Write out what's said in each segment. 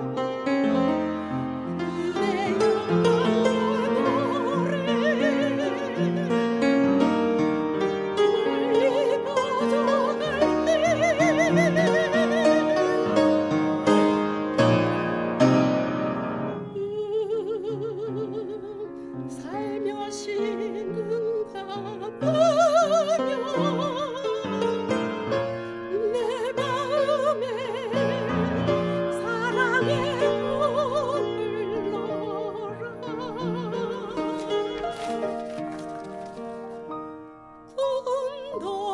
Thank you.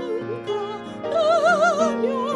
nunca hallaré.